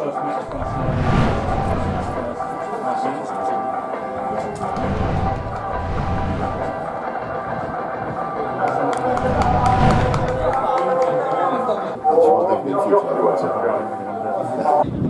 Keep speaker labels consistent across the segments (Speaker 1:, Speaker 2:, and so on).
Speaker 1: ありがとうございます。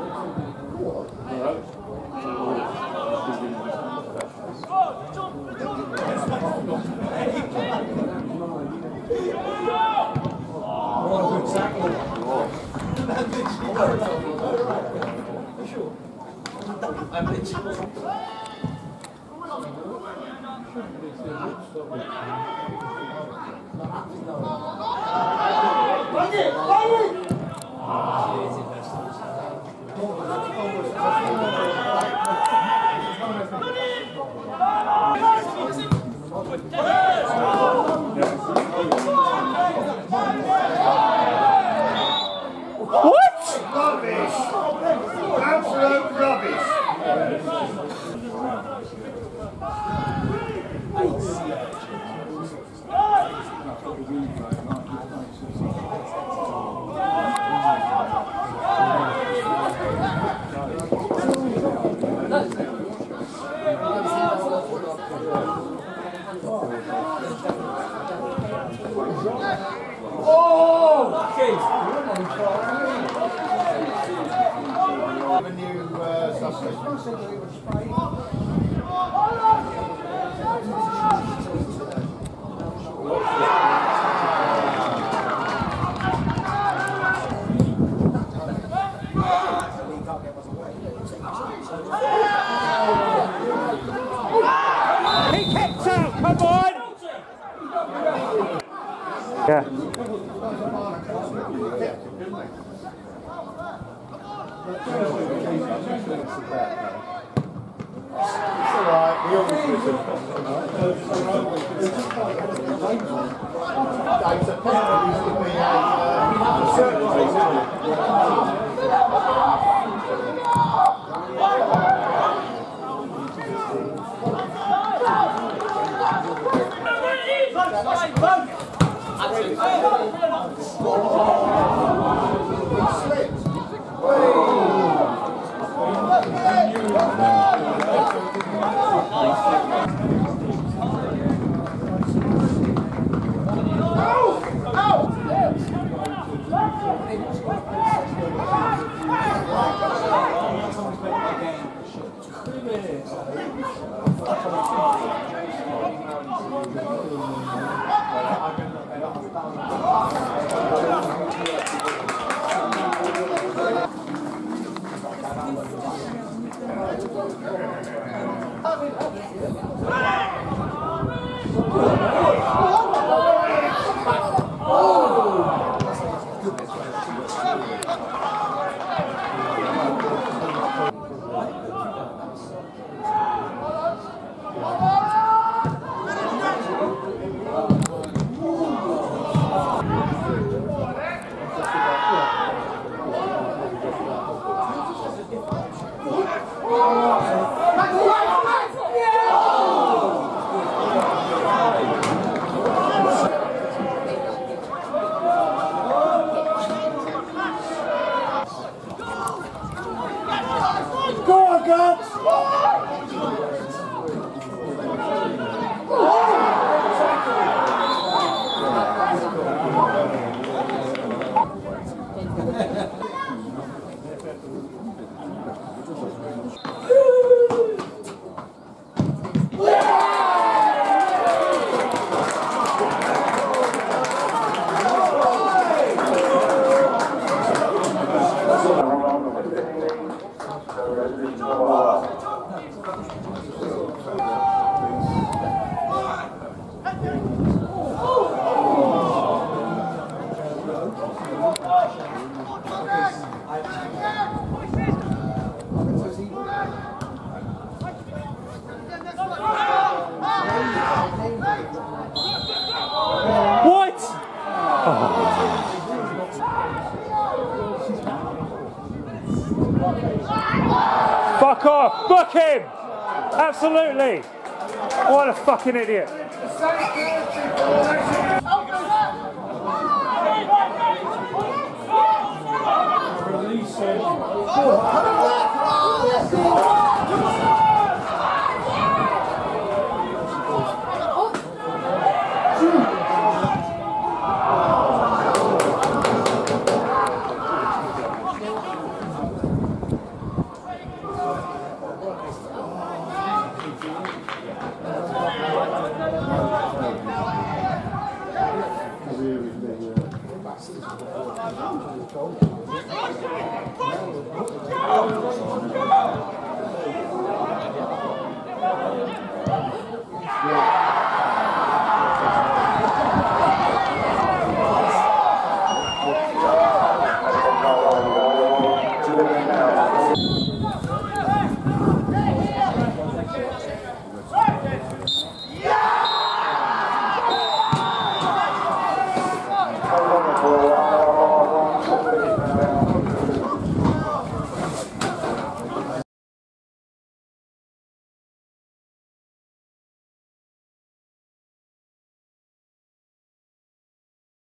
Speaker 1: Let's go.
Speaker 2: A new uh, suspect. It's alright, we always listen. Dave's a pet used to be a uh, certain isn't
Speaker 1: Oh,
Speaker 2: him! Absolutely! What a fucking idiot.